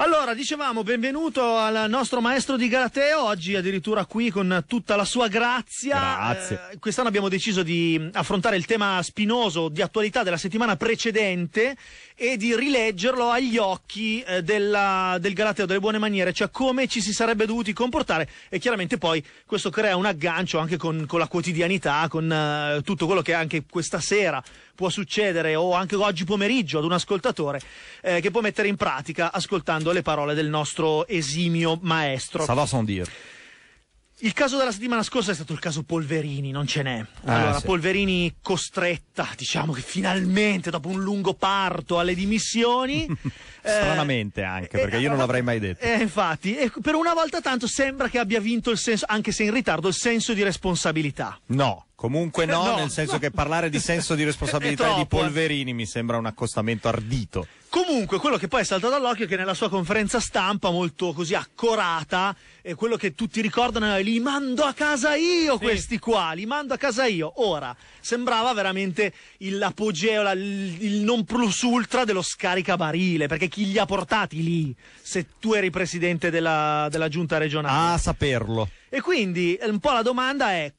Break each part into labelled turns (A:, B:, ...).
A: Allora, dicevamo, benvenuto al nostro maestro di Galateo, oggi addirittura qui con tutta la sua grazia.
B: Grazie.
A: Eh, quest'anno abbiamo deciso di affrontare il tema spinoso di attualità della settimana precedente e di rileggerlo agli occhi eh, della- del Galateo, delle buone maniere, cioè come ci si sarebbe dovuti comportare e chiaramente poi questo crea un aggancio anche con, con la quotidianità, con eh, tutto quello che anche questa sera può succedere o anche oggi pomeriggio ad un ascoltatore eh, che può mettere in pratica ascoltando le parole del nostro esimio maestro.
B: Ça va sans dire.
A: Il caso della settimana scorsa è stato il caso Polverini, non ce n'è.
B: Ah,
A: Allora,
B: sì.
A: Polverini costretta, diciamo che finalmente, dopo un lungo parto alle dimissioni. eh,
B: Stranamente anche, perché io non l'avrei mai detto.
A: Eh, infatti, per una volta tanto sembra che abbia vinto il senso, anche se in ritardo, il senso di responsabilità.
B: No, comunque no,
A: No,
B: nel senso
A: no.
B: che parlare di senso di responsabilità e di
A: eh.
B: polverini mi sembra un accostamento ardito.
A: Comunque, quello che poi è saltato all'occhio è che nella sua conferenza stampa, molto così accorata, è quello che tutti ricordano è li mando a casa io questi qua, li mando a casa io. Ora, sembrava veramente l'apogeo, la- il, il non plus ultra dello scaricabarile, perché chi li ha portati lì, se tu eri presidente della, della giunta regionale?
B: Ah, saperlo.
A: E quindi eh, un po' la domanda è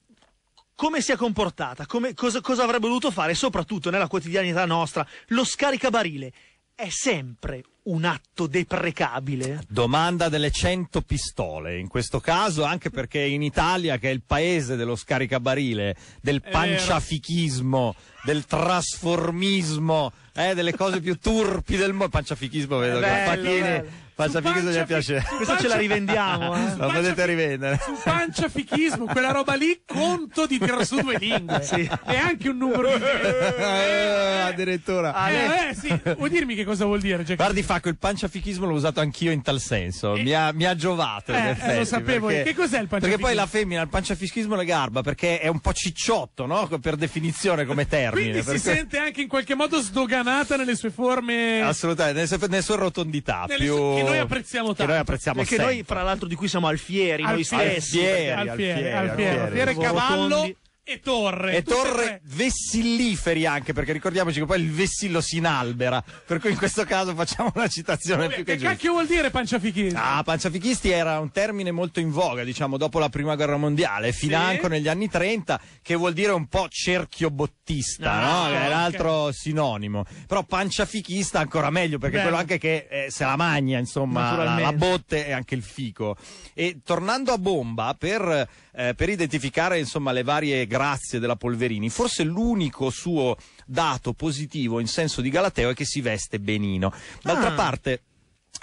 A: come si è comportata, Come- cosa, cosa avrebbe dovuto fare, soprattutto nella quotidianità nostra. Lo scaricabarile è sempre un atto deprecabile?
B: Domanda delle 100 pistole, in questo caso anche perché in Italia, che è il paese dello scaricabarile, del panciafichismo, del trasformismo, eh, delle cose più turpi del mondo. Panciafichismo vedo
A: È
B: che
A: bello,
B: Facchini,
A: bello.
B: panciafichismo gli piace.
A: Questa ce la rivendiamo, eh?
B: Lo potete rivendere.
C: Su panciafichismo, quella roba lì, conto di tirar su due lingue.
A: Sì.
C: E anche un numero di...
B: Eh, addirittura.
A: Ah,
C: Eh, eh, sì, vuoi dirmi che cosa vuol dire? Jack?
B: Guardi Facco, il panciafichismo l'ho usato anch'io in tal senso, mi, ha, mi ha giovato
C: Eh, eh,
B: effetti.
C: lo sapevo.
B: perché-
C: Che cos'è il
B: Perché
C: panciafichismo?
B: poi la femmina, il panciafichismo le garba, perché è un po' cicciotto, no? Per definizione come termine.
C: Quindi si
B: per cui-
C: sente anche in qualche modo sdoganata nelle sue forme...
B: Assolutamente, nelle sue, nelle sue rotondità.
C: Nelle
B: più...
C: che noi apprezziamo
B: Che
C: tanto.
B: noi apprezziamo
A: che
B: sempre.
A: noi, fra l'altro, di cui siamo alfieri, noi
C: Alfieri.
A: stessi.
B: Alfieri.
A: perché-
C: Alfiere,
B: Alfiere,
C: Alfiere,
B: Alfiere.
C: Alfiere, cavallo
A: Rotondi.
C: e torre.
B: E
C: Tutte e
B: torre vessilliferi anche, perché ricordiamoci che poi il vessillo si inalbera, per cui in questo caso facciamo una citazione più che
C: Che
B: giusta.
C: cacchio vuol dire panciafichismo?
B: Ah, panciafichisti era un termine molto in voga, diciamo, dopo la prima guerra mondiale, financo negli anni 30, che vuol dire un po' cerchio bottista,
C: Ah,
B: no? Che è
C: ok.
B: l'altro sinonimo. Però panciafichista ancora meglio, perché
C: Bello.
B: quello anche che eh, se la magna, insomma, la, la botte e anche il fico. E tornando a bomba, per, eh, per identificare, insomma, le varie grazie della Polverini, forse l'unico suo dato positivo in senso di Galateo è che si veste benino. D'altra
A: Ah.
B: parte,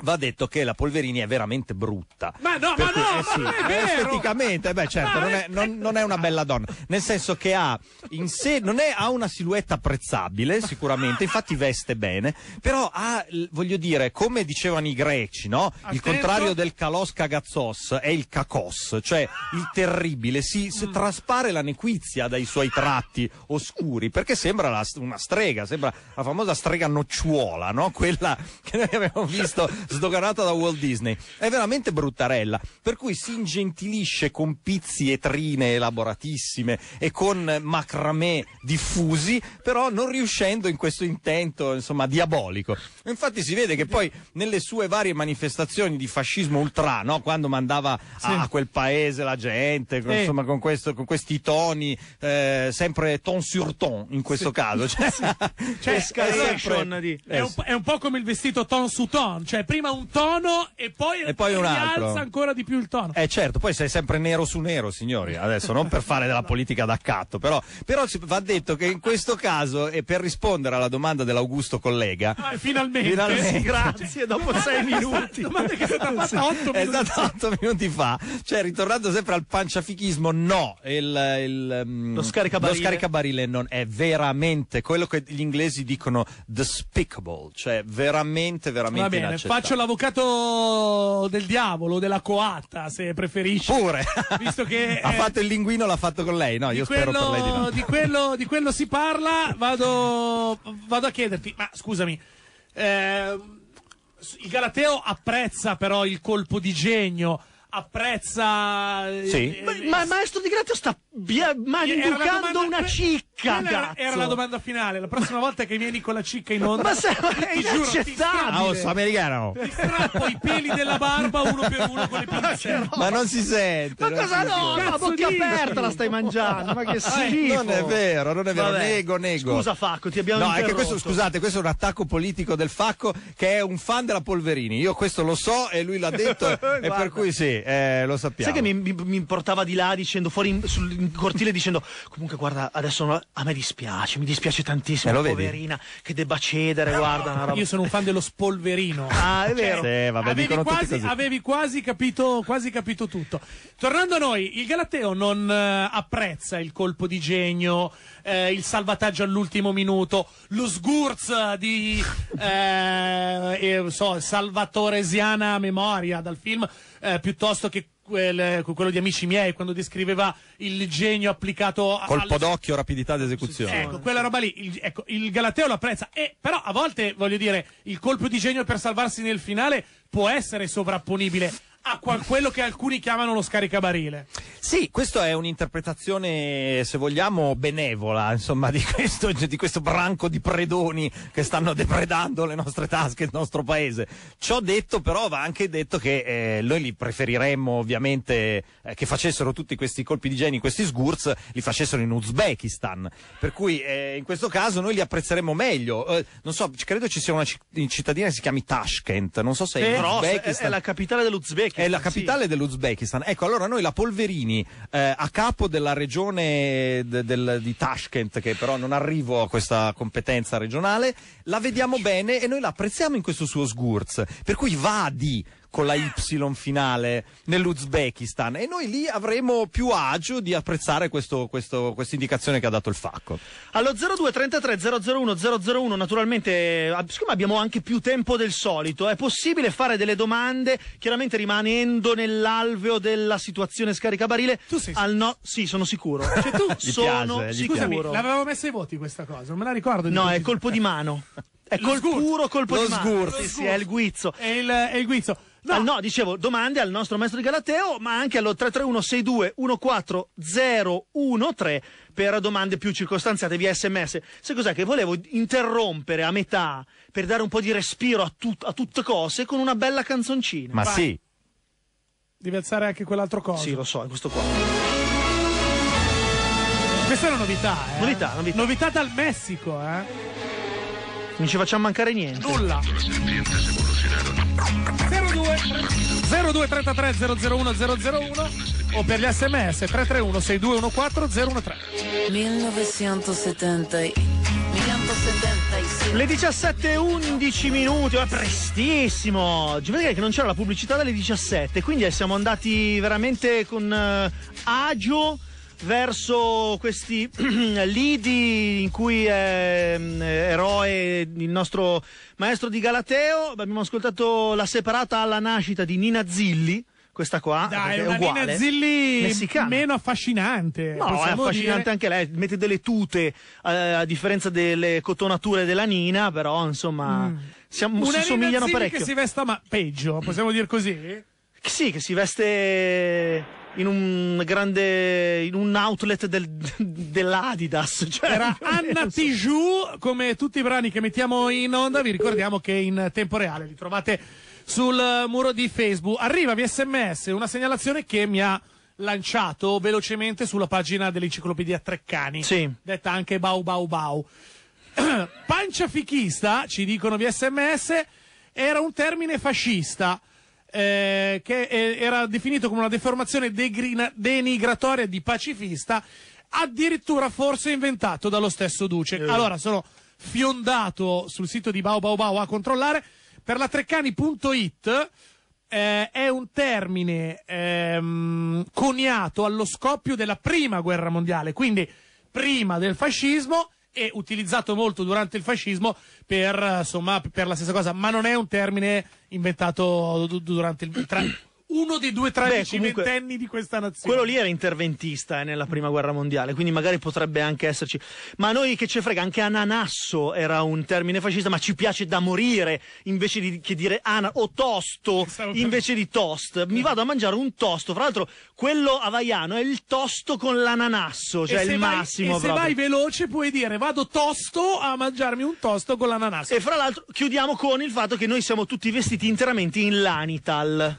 B: Va detto che la Polverini è veramente brutta.
C: Ma no,
B: Per
C: ma no,
B: eh
C: ma
B: sì,
C: non è vero!
B: Esteticamente, beh, certo, non è, non- non è una bella donna. Nel senso che ha in sé, non è, ha una silhouette apprezzabile, sicuramente, infatti veste bene, però ha, voglio dire, come dicevano i greci, no? Il contrario del kalos kagazzos è il kakos, cioè il terribile. Si,
C: Mm.
B: si traspare la nequizia dai suoi tratti oscuri, perché sembra la- una strega, sembra la famosa strega nocciola, no? Quella che noi abbiamo visto sdoganata da Walt Disney. È veramente bruttarella, per cui si ingentilisce con pizzi e trine elaboratissime e con macramè diffusi, però non riuscendo in questo intento, insomma, diabolico. Infatti si vede che poi nelle sue varie manifestazioni di fascismo ultra, no? Quando mandava a, a quel paese la gente, con,
C: Sì.
B: insomma, con, questo- con questi toni, eh, sempre ton sur ton in questo caso. Cioè,
C: Cioè,
B: è
A: escalation
B: sempre-
A: di-
C: È
B: eh,
C: un, po'- è un po' come il vestito ton su ton, cioè prima un tono e poi,
B: E poi un altro.
C: rialza ancora di più il tono.
B: Eh certo, poi sei sempre nero su nero, signori, adesso non per fare della politica d'accatto, però, però va detto che in questo caso, e per rispondere alla domanda dell'Augusto collega,
C: Ah, finalmente.
B: Finalmente.
A: Grazie, dopo sei minuti.
C: Domanda che è stata fatta 8
B: è
C: minuti.
B: stato otto minuti fa, cioè ritornando sempre al panciafichismo, no, il, il, mm,
A: Lo scaricabarile.
B: lo scaricabarile non è veramente quello che gli inglesi dicono despicable, cioè veramente, veramente
C: Va bene,
B: inaccettabile.
C: Faccio l'avvocato del diavolo, della coatta, se preferisci.
B: Pure,
C: Visto che,
B: ha
C: eh,
B: fatto il linguino, l'ha fatto con lei, no?
C: di
B: Io spero per lei di no.
C: di quello, di quello si parla, vado, vado a chiederti, ma scusami, ehm, il Galateo apprezza però il colpo di genio apprezza. eh,
B: Sì.
C: eh,
A: Ma, ma il maestro di Galateo sta bia-
C: la domanda-
A: una cicca,
C: era,
A: cazzo.
C: era la domanda finale. La prossima volta che vieni con la cicca in onda,
A: Ma se- è
C: ti giuro, ti
A: inaccettabile.
B: Ah, oh, americano.
C: Ti strappo i peli della barba uno per uno con le pinze.
B: Ma non si sente.
A: Ma cosa no?
B: sente.
A: A
C: Cazzo
A: bocca aperta la stai mangiando, ma che schifo.
B: Non è vero, non è vero,
A: Vabbè.
B: nego, nego.
A: Scusa Facco, ti abbiamo
B: No, è che questo,
A: interrotto.
B: scusate, questo è un attacco politico del Facco che è un fan della Polverini. Io questo lo so e lui l'ha detto e per cui sì, eh, lo sappiamo.
A: Sai che mi, mi, mi portava di là dicendo fuori in, sul in cortile dicendo comunque guarda adesso no- a me dispiace, mi dispiace tantissimo,
B: Eh, lo vedi?
A: poverina che debba cedere, guarda una roba.
C: Io sono un fan dello spolverino.
A: Ah, è vero.
B: Sì, vabbè,
C: avevi, quasi, avevi quasi capito, quasi capito tutto. Tornando a noi, il Galateo non eh, apprezza il colpo di genio, eh, il salvataggio all'ultimo minuto, lo sgurz di eh, eh, so, salvatoresiana a memoria dal film, eh, piuttosto che quel- quello di Amici miei, quando descriveva il genio applicato a-
B: Colpo
C: al-
B: d'occhio, rapidità d'esecuzione.
C: Ecco, quella roba lì, il, ecco, il Galateo lo apprezza, e, però a volte, voglio dire, il colpo di genio per salvarsi nel finale può essere sovrapponibile a qual- quello che alcuni chiamano lo scaricabarile.
B: Sì, questa è un'interpretazione, se vogliamo, benevola, insomma, di questo, di questo branco di predoni che stanno depredando le nostre tasche, il nostro paese. Ciò detto, però, va anche detto che eh, noi li preferiremmo, ovviamente, eh, che facessero tutti questi colpi di genio, questi sgurz, li facessero in Uzbekistan. Per cui, eh, in questo caso, noi li apprezzeremo meglio. Eh, non so, credo ci sia una ci- cittadina che si chiami Tashkent, non so se è in
A: Grossa, è,
B: Uzbekistan.
A: è la capitale dell'Uzbekistan.
B: È la
A: sì.
B: capitale dell'Uzbekistan. Ecco, allora noi la Polverini, eh, a capo della regione de- del- di Tashkent, che però non arrivo a questa competenza regionale, la vediamo bene e noi la apprezziamo in questo suo sgurz. Per cui Vadi con la Y finale nell'Uzbekistan. E noi lì avremo più agio di apprezzare questo, questo, questa indicazione che ha dato il Facco.
A: Allo 02 33 001 001 naturalmente eh, siccome abbiamo anche più tempo del solito è possibile fare delle domande chiaramente rimanendo nell'alveo della situazione scaricabarile?
C: Tu sei
A: al no sì sono sicuro. Cioè tu sono
B: piace,
A: sicuro.
C: Scusami, l'avevo messa ai voti questa cosa, non me la ricordo. di
A: no è colpo di mano è col puro colpo
B: Lo
A: di mano
B: sgurz.
A: sì,
C: Lo
A: sì, è il guizzo
C: È il, è il guizzo. No,
A: Al- no, dicevo, domande al nostro maestro di Galateo, ma anche allo 331 62 14013 per domande più circostanziate via sms. Sai cos'è? Che volevo interrompere a metà per dare un po' di respiro a, tut- a tutte cose con una bella canzoncina.
B: Ma
C: Vai.
B: sì,
C: devi alzare anche quell'altro coso.
A: Sì, lo so, è questo qua.
C: Questa è una novità, eh.
A: Novità, novità.
C: dal Messico, eh.
A: Non ci facciamo mancare niente.
C: Nulla. 02 02 33 001 001 o per gli sms 331 6214 013
D: 1970 1976
A: Le 17.11 minuti, è prestissimo. Oggi vedete che non c'era la pubblicità dalle 17, quindi siamo andati veramente con eh, agio verso questi lidi in cui è mm, eroe il nostro maestro di Galateo. Abbiamo ascoltato la separata alla nascita di Nina Zilli, questa qua.
C: Dai, è una
A: uguale.
C: Nina Zilli
A: Messicana.
C: meno affascinante.
A: No, è affascinante
C: dire.
A: anche lei, mette delle tute eh, a differenza delle cotonature della Nina, però insomma siamo,
C: Una
A: si somigliano
C: Zilli
A: parecchio.
C: che si vesta ma peggio, possiamo dire così?
A: Sì, che si veste in un grande in un outlet del, dell'Adidas. Cioè,
C: Era Anna. Tijoux, come tutti i brani che mettiamo in onda, vi ricordiamo che in tempo reale li trovate sul muro di Facebook. Arriva via sms una segnalazione che mi ha lanciato velocemente sulla pagina dell'enciclopedia Treccani,
A: Sì.
C: detta anche Bau Bau Bau. Pancia fichista, ci dicono via sms, era un termine fascista. Eh, che eh, era definito come una deformazione degrina- denigratoria di pacifista, addirittura forse inventato dallo stesso Duce. Allora sono fiondato sul sito di Bau Bau Bau a controllare. Per la Treccani.it eh, è un termine ehm, coniato allo scoppio della prima guerra mondiale, quindi prima del fascismo e utilizzato molto durante il fascismo per, eh, insomma, per la stessa cosa, ma non è un termine inventato du- durante il tra- uno dei due tragici ventenni di questa nazione.
A: Quello lì era interventista eh, nella prima guerra mondiale, quindi magari potrebbe anche esserci. Ma a noi che ce frega, anche ananasso era un termine fascista, ma ci piace da morire invece di che dire ana o tosto invece di toast. Mi vado a mangiare un tosto, fra l'altro quello havaiano è il tosto con l'ananasso, cioè il
C: vai-
A: massimo
C: E se
A: proprio.
C: vai veloce puoi dire vado tosto a mangiarmi un tosto con l'ananasso.
A: E fra l'altro chiudiamo con il fatto che noi siamo tutti vestiti interamente in Lanital.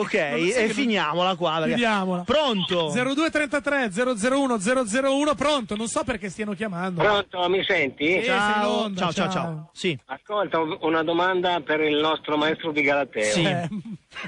A: Ok, e
C: che-
A: finiamola qua. perché-
C: Chiudiamola.
A: Pronto?
C: 0233 001 001 pronto, non so perché stiano chiamando.
D: Pronto, mi senti?
C: Sì. sei in
A: Ciao,
C: onda,
A: ciao, ciao,
C: ciao.
A: ciao. Sì.
D: Ascolta, una domanda per il nostro maestro di Galateo.
A: Sì.
C: Eh,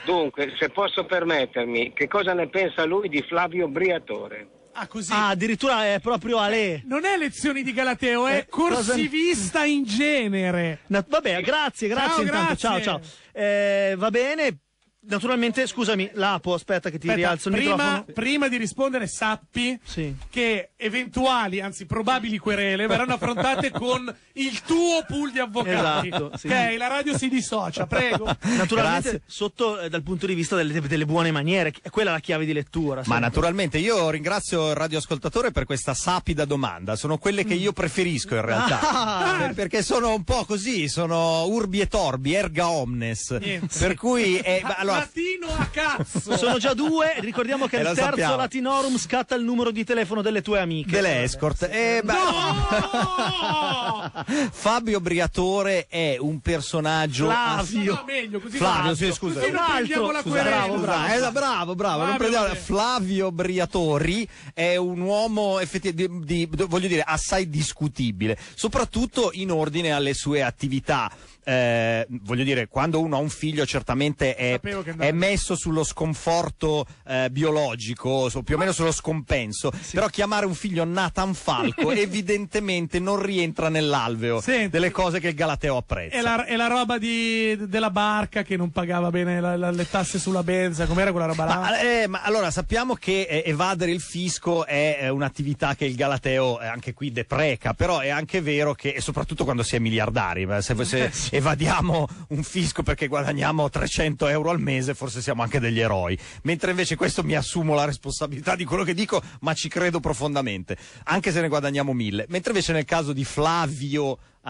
D: Dunque, se posso permettermi, che cosa ne pensa lui di Flavio Briatore?
C: ah, così.
A: Ah, addirittura è proprio Ale.
C: Non è lezioni di Galateo, è
A: Eh, cosa-
C: corsivista in genere.
A: Na- vabbè, grazie, grazie
C: Ciao,
A: intanto.
C: grazie.
A: Ciao, ciao. Eh, va bene. Naturalmente, scusami, Lapo, aspetta che ti
C: Aspetta,
A: rialzo il
C: prima,
A: microfono.
C: prima di rispondere, sappi
A: Sì.
C: che eventuali, anzi probabili querele verranno affrontate con il tuo pool di avvocati.
A: Esatto, sì.
C: Ok, la radio si dissocia, prego.
A: Naturalmente,
B: Grazie.
A: sotto eh, dal punto di vista delle, delle buone maniere, è quella la chiave di lettura.
B: Ma
A: sempre.
B: naturalmente io ringrazio il radioascoltatore per questa sapida domanda, sono quelle che io preferisco in realtà,
A: Ah.
B: Per- perché sono un po' così, sono urbi e torbi, erga omnes,
C: Niente.
B: per cui eh, ma allora,
C: Latino a cazzo.
A: Sono già due, ricordiamo che
B: Eh,
A: il terzo
B: sappiamo.
A: Latinorum scatta il numero di telefono delle tue amiche.
B: delle escort. Eh, beh,
C: No!
B: Fabio Briatore è un personaggio
A: Flavio.
C: No, meglio, così
B: Flavio, sì, scusa.
C: Così non
A: Un
C: prendiamo la
A: scusa, bravo, bravo.
B: Eh, bravo, bravo, non
C: Fabio
B: prendiamo-
C: Briatore.
B: Flavio Briatori è un uomo effettivamente, di, di- voglio dire, assai discutibile, soprattutto in ordine alle sue attività. Eh, voglio dire, quando uno ha un figlio certamente è, è messo sullo sconforto eh, biologico, su- più o meno sullo scompenso, però chiamare un figlio Nathan Falco evidentemente non rientra nell'alveo
C: Senti.
B: delle cose che il Galateo apprezza.
C: È la, è la roba di- della barca che non pagava bene la- la- le tasse sulla benza, com'era quella roba là?
B: Ma, eh, ma allora sappiamo che eh, evadere il fisco è eh, un'attività che il Galateo eh, anche qui depreca, però è anche vero che, e soprattutto quando si è miliardari, se, se evadiamo un fisco perché guadagniamo 300 euro al mese, forse siamo anche degli eroi. Mentre invece questo mi assumo la responsabilità di quello che dico, ma ci credo profondamente, anche se ne guadagniamo mille. Mentre invece nel caso di Flavio eh,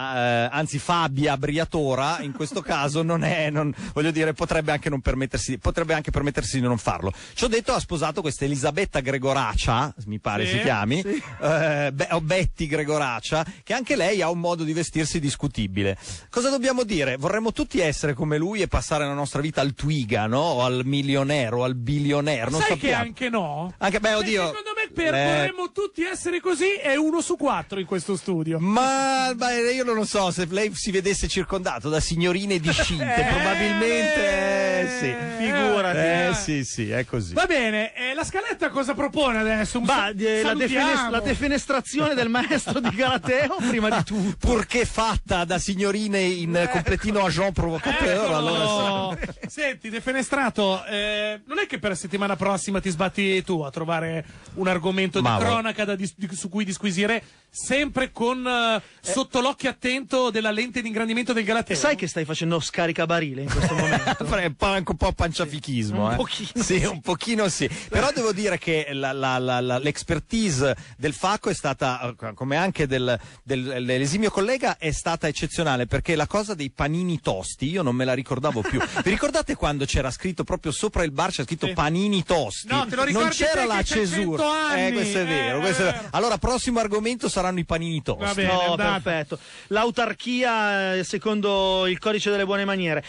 B: anzi Fabia Briatora in questo caso non è non- voglio dire potrebbe anche non permettersi potrebbe anche permettersi di non farlo ci ho detto ha sposato questa Elisabetta Gregoracia mi pare
C: Sì,
B: si chiami
A: sì.
B: eh, Be- o Betty Gregoracia che anche lei ha un modo di vestirsi discutibile cosa dobbiamo dire vorremmo tutti essere come lui e passare la nostra vita al Twiga no? o al milionero o al bilionaire non
C: Sai che
B: sappiamo
C: anche no?
B: Anche- beh, oddio.
C: Per
B: Eh.
C: vorremmo tutti essere così è uno su quattro in questo studio.
B: Ma, ma io non lo so, se lei si vedesse circondato da signorine discinte, probabilmente eh, sì.
A: Figurati.
B: Eh sì, sì, è così.
C: Va bene, eh, la scaletta cosa propone adesso? Un
A: Bah, eh, la,
C: salutiamo.
A: defenes- la defenestrazione del maestro di Galateo prima di tutto.
B: Purché fatta da signorine in completino agent provocateur,
C: Eccolo.
B: allora sì.
C: Senti, defenestrato, eh, non è che per la settimana prossima ti sbatti tu a trovare un argomento
B: Ma
C: di
B: va.
C: cronaca da dis- di- su cui disquisire, sempre con eh, sotto l'occhio attento della lente di ingrandimento del Galateo?
A: Sai che stai facendo scaricabarile in questo momento?
B: Fare un po', anche un po' panciafichismo,
A: Un
B: eh.
A: pochino,
B: Sì,
A: sì.
B: un pochino sì. Però devo dire che la- la- la- la- l'expertise del Facco è stata, eh, come anche del, del- dell'esimio collega, è stata eccezionale perché la cosa dei panini tosti io non me la ricordavo più. Vi ricordate quando c'era scritto proprio sopra il bar c'era scritto
C: Sì.
B: panini tosti?
C: No, te lo
B: non
C: ricordi
B: c'era
C: te
B: la
C: che
B: cesura.
C: 100 anni.
B: Eh, questo è vero,
C: Eh,
B: questo è
C: è vero.
B: Allora, prossimo argomento saranno i panini tosti.
C: Va bene,
A: no,
C: andate.
A: perfetto. L'autarchia eh, secondo il codice delle buone maniere.